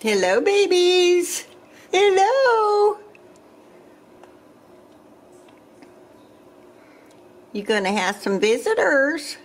Hello, babies. Hello. You're going to have some visitors.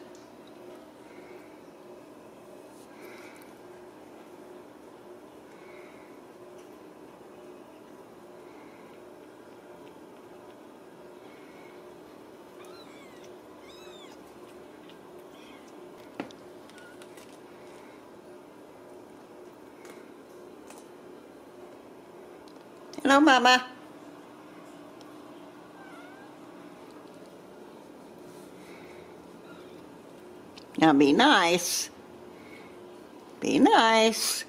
Hello, Mama. Now be nice. Be nice.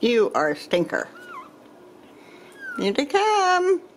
You are a stinker. Here they come.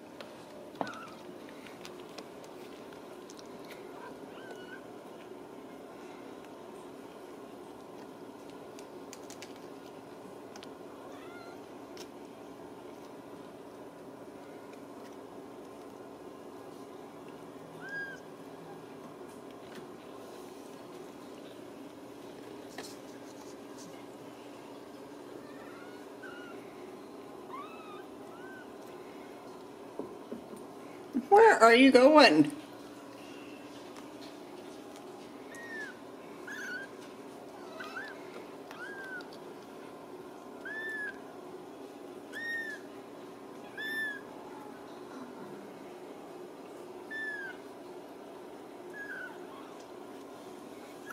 Are you going?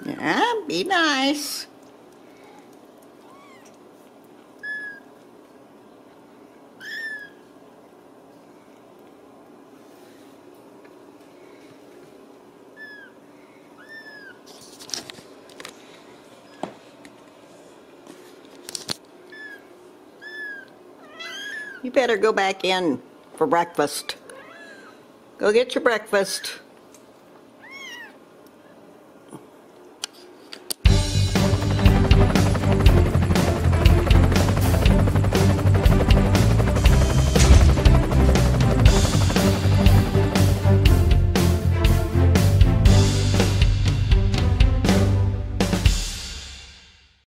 Yeah, be nice. You better go back in for breakfast. Go get your breakfast.